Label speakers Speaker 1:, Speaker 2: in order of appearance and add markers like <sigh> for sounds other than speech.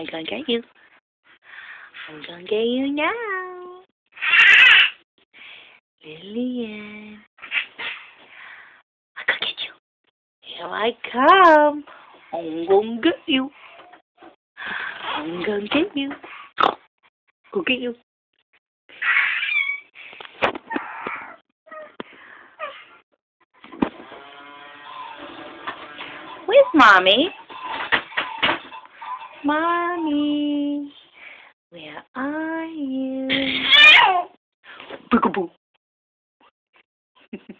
Speaker 1: I'm gonna get you. I'm gonna get you now. Lillian. I'm gonna get you. Here I come. I'm gonna get you. I'm gonna get you. Go get you. Where's mommy? Mommy, where are you? Boogaboo. <laughs>